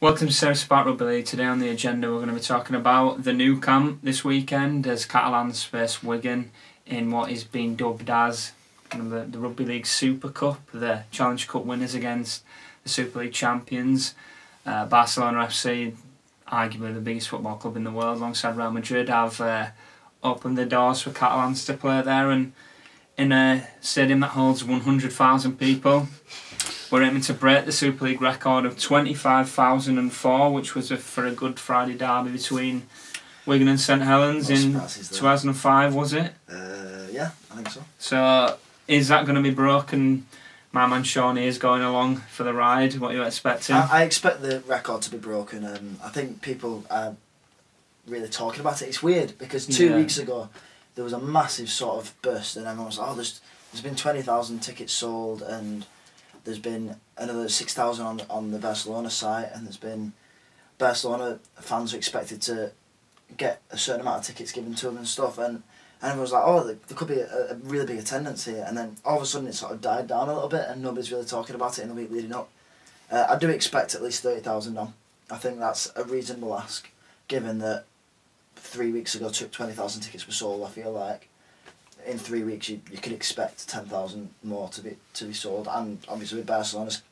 Welcome to Serious About Rugby League. Today on the agenda we're going to be talking about the Nou Camp this weekend as Catalans face Wigan in what is being dubbed as the, the Rugby League Super Cup, the Challenge Cup winners against the Super League champions. Uh, Barcelona FC, arguably the biggest football club in the world alongside Real Madrid, have uh, opened the doors for Catalans to play there and in a stadium that holds 100,000 people. We're aiming to break the Super League record of 25,004, which was a, for a Good Friday derby between Wigan and St Helens in 2005, was it? Uh, yeah, I think so. So, is that going to be broken? My man Shawnee is going along for the ride. What are you expecting? I, I expect the record to be broken. Um, I think people are really talking about it. It's weird because two Yeah. weeks ago there was a massive sort of burst, and everyone was like, "Oh, there's there's been twenty thousand tickets sold, and there's been another six thousand on the, on the Barcelona site, and there's been Barcelona fans are expected to get a certain amount of tickets given to them and stuff, and." And everyone was like, oh, there there could be a, a really big attendance here. And then all of a sudden it sort of died down a little bit and nobody's really talking about it in the week leading up. Uh, I do expect at least 30,000 on. I think that's a reasonable ask, given that three weeks ago took 20,000 tickets were sold. I feel like in three weeks you, you could expect 10,000 more to be to be sold. And obviously with Barcelona's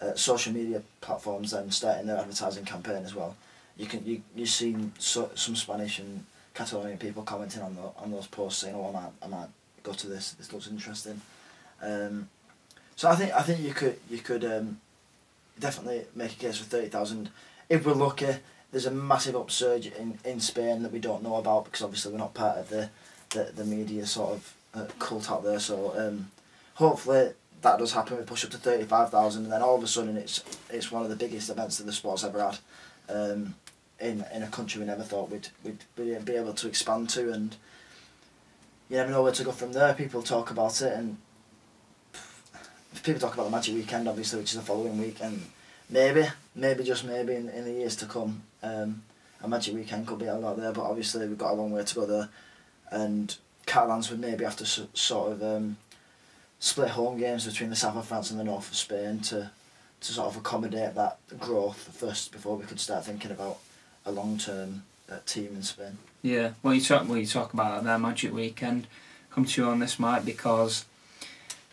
uh, social media platforms then starting their advertising campaign as well, you can you you've seen so, some Spanish and Catalonian people commenting on the, on those posts saying, "Oh, I might I might go to this. This looks interesting." Um, so I think I think you could you could um, definitely make a case for thirty thousand. If we're lucky, there's a massive upsurge in, in Spain that we don't know about because obviously we're not part of the the, the media sort of uh, cult out there. So um, hopefully that does happen. We push up to thirty five thousand, and then all of a sudden it's it's one of the biggest events that the sport's ever had. Um, in, in a country we never thought we'd, we'd be able to expand to and you never know where to go from there. People talk about it and people talk about the Magic Weekend obviously which is the following week and maybe, maybe just maybe in, in the years to come um, a Magic Weekend could be a lot there but obviously we've got a long way to go there and Catalans would maybe have to sort of um, split home games between the south of France and the north of Spain to to sort of accommodate that growth first before we could start thinking about a long term uh, team in Spain. Yeah, well, you talk well, you talk about their Magic Weekend. Come to you on this, Mike, because,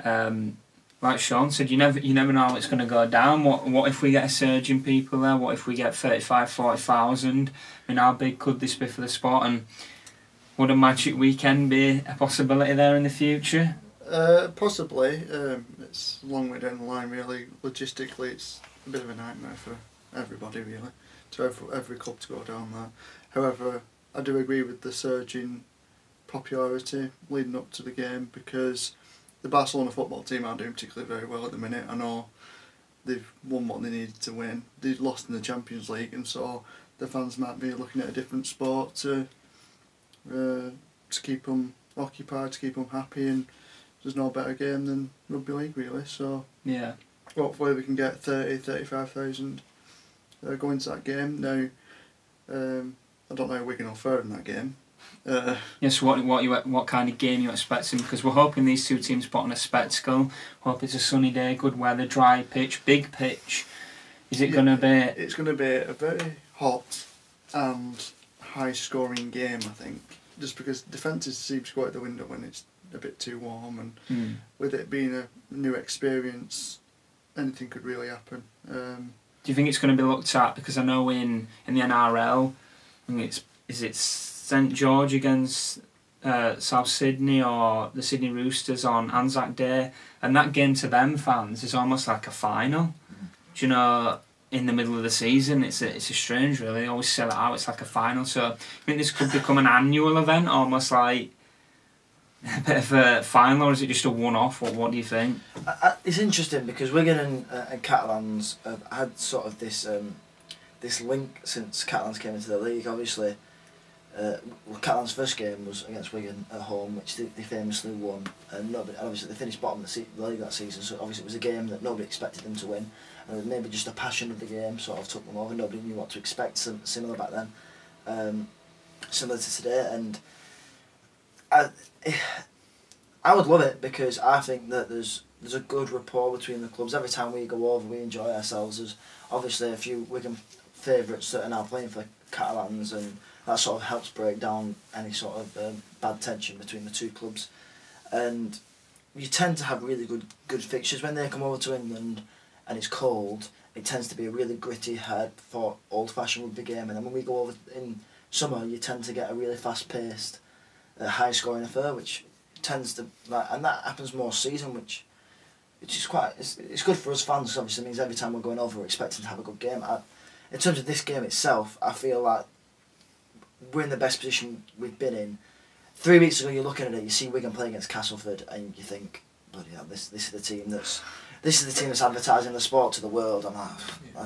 um, like Sean said, you never you never know how it's going to go down. What what if we get a surge in people there? What if we get 35, 40,000? I mean, how big could this be for the sport? And would a Magic Weekend be a possibility there in the future? Uh, possibly. Um, it's a long way down the line, really. Logistically, it's a bit of a nightmare for everybody, really, to every, every club to go down there. However, I do agree with the surge in popularity leading up to the game because the Barcelona football team aren't doing particularly very well at the minute. I know they've won what they needed to win. They've lost in the Champions League, and so the fans might be looking at a different sport to uh, to keep them occupied, to keep them happy, and there's no better game than rugby league really. So Yeah. hopefully we can get 30, 35,000 uh, going to that game. Now, um, I don't know how Wigan will fare in that game. Uh, Yes. What what you what kind of game you expecting? Because we're hoping these two teams put on a spectacle. Hope it's a sunny day, good weather, dry pitch, big pitch. Is it Yeah. going to be? it's going to be a very hot and high scoring game, I think. Just because defences seem to go out the window when it's a bit too warm, and Hmm. with it being a new experience, anything could really happen. Um, Do you think it's going to be looked at? Because I know in, in the NRL, I think it's is it St George against uh, South Sydney or the Sydney Roosters on Anzac Day, and that game to them fans is almost like a final. Do you know? In the middle of the season, it's a, it's a strange, really. They always sell it out. It's like a final. So I think this could become an annual event, almost like a bit of a final, or is it just a one-off? What What do you think? I, it's interesting because Wigan and, uh, and Catalans have had sort of this um, this link since Catalans came into the league. Obviously, uh, Catalans' first game was against Wigan at home, which they, they famously won. And nobody, obviously, they finished bottom of the, the league that season, so obviously it was a game that nobody expected them to win. And maybe just the passion of the game sort of took them over. Nobody knew what to expect. Sim- similar back then, um, similar to today, and I, I would love it because I think that there's there's a good rapport between the clubs. Every time we go over, we enjoy ourselves. There's obviously a few Wigan favourites that are now playing for Catalans, and that sort of helps break down any sort of um, bad tension between the two clubs. And you tend to have really good good fixtures when they come over to England, and it's cold. It tends to be a really gritty, hard fought, old fashioned rugby game, and then when we go over in summer, you tend to get a really fast paced, uh, high scoring affair, which tends to like, and that happens more season, which which is quite it's, it's good for us fans. Obviously, means every time we're going over, we're expecting to have a good game. I, in terms of this game itself, I feel like we're in the best position we've been in. Three weeks ago, you're looking at it, you see Wigan play against Castleford, and you think, bloody hell, this this is the team that's this is the team that's advertising the sport to the world. And I, I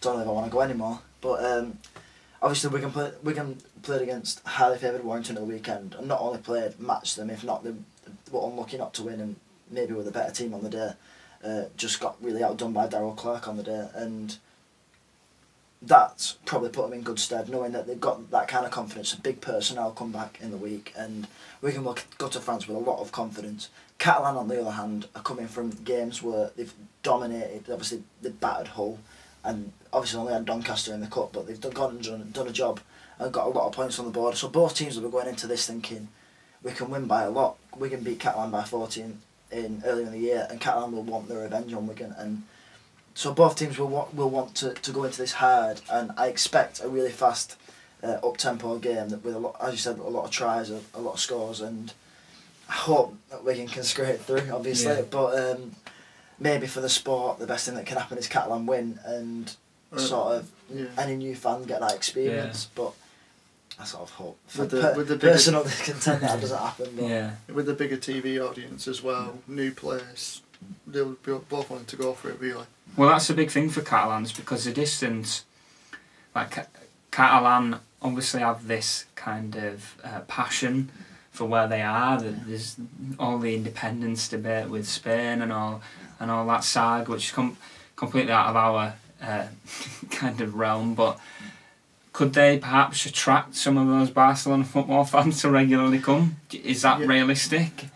don't know if I want to go anymore. But um, obviously, Wigan play, Wigan played against highly favoured Warrington at the weekend, and not only played, matched them. If not, they were unlucky not to win, and maybe with a better team on the day. Uh, just got really outdone by Daryl Clark on the day, and that's probably put them in good stead, knowing that they've got that kind of confidence. A big personnel come back in the week, and Wigan will go to France with a lot of confidence. Catalan, on the other hand, are coming from games where they've dominated. Obviously, they battered Hull, and obviously only had Doncaster in the cup, but they've done, gone and done, done a job and got a lot of points on the board. So both teams will be going into this thinking we can win by a lot. We can beat Catalan by 14 in earlier in the year, and Catalan will want their revenge on Wigan. And so both teams will want will want to, to go into this hard, and I expect a really fast, uh, up tempo game that with a lot, as you said, a lot of tries, a, a lot of scores, and I hope that Wigan can scrape through. Obviously, Yeah. but um, maybe for the sport, the best thing that can happen is Catalan win and Uh, sort of yeah. any new fan get that experience. But I sort of hope for With the- per- with the bigger- personal content that doesn't happen. But Yeah. With a bigger TV audience as well, new players, they'll be both wanting to go for it really. Well, that's a big thing for Catalans because the distance, like Catalan, obviously have this kind of uh, passion for where they are. That There's all the independence debate with Spain and all, and all that sag, which is com- completely out of our uh, kind of realm. But could they perhaps attract some of those Barcelona football fans to regularly come? Is that Yeah. realistic?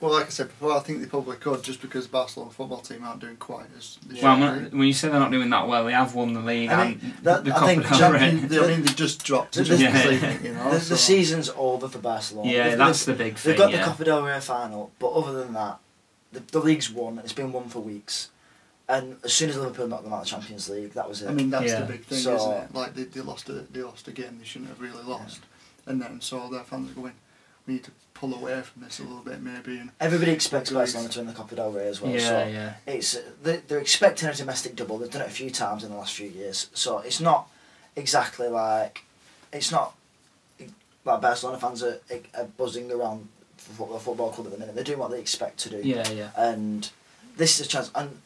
Well, like I said before, I think they probably could just because Barcelona football team aren't doing quite as. they Well, should when when you say they're not doing that well, they have won the league I and that- the I think Copa del champion- Rey. I mean, they just dropped to The- just the- League, you know. the, so- the season's over for Barcelona. Yeah, They've- that's they've, the big thing. they've got yeah. the Copa del Rey final, but other than that, the, the league's won. It's been won for weeks, and as soon as Liverpool knocked them out of the Champions League, that was it. I mean, that's Yeah. the big thing, So- isn't it? Like they, they lost a they lost a game they shouldn't have really lost, and then so their fans are going, we need to pull away from this a little bit maybe. And Everybody expects Barcelona to win the Copa del Rey as well. yeah, so yeah. it's uh, they, they're expecting a domestic double. They've done it a few times in the last few years, so it's not exactly like it's not like Barcelona fans are, are buzzing around for the football club at the minute. They're doing what they expect to do. Yeah, yeah. and this is a chance. And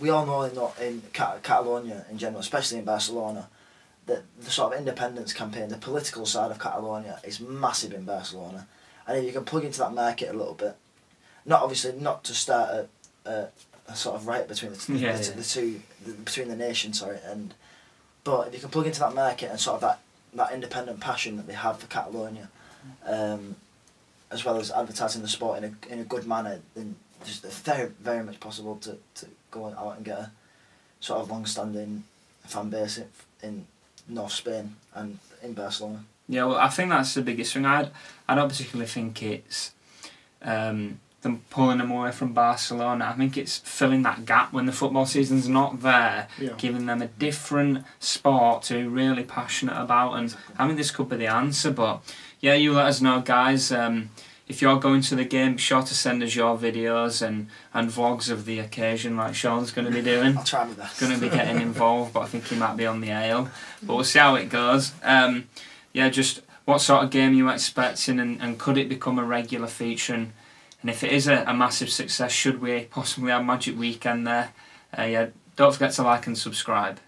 we all know in in Cat- Catalonia in general, especially in Barcelona, that the sort of independence campaign, the political side of Catalonia, is massive in Barcelona. And if you can plug into that market a little bit, not obviously not to start a, a, a sort of right between the, t- Yeah, the, yeah. the two, the, between the nations, sorry, and but if you can plug into that market and sort of that, that independent passion that they have for Catalonia, um, as well as advertising the sport in a, in a good manner, then there's very very much possible to, to go out and get a sort of long-standing fan base in, in North Spain and in Barcelona. Yeah, well, I think that's the biggest thing. I I don't particularly think it's um, them pulling them away from Barcelona. I think it's filling that gap when the football season's not there, yeah, giving them a different sport to be really passionate about. And I think this could be the answer. But yeah, you let us know, guys. Um, if you're going to the game, be sure to send us your videos and, and vlogs of the occasion, like Sean's going to be doing. I'll try my best. going to be getting involved, but I think he might be on the ale. But we'll see how it goes. Um, yeah, just what sort of game you expecting, and, and could it become a regular feature? And, and if it is a, a massive success, should we possibly have Magic Weekend there? Uh, yeah, don't forget to like and subscribe.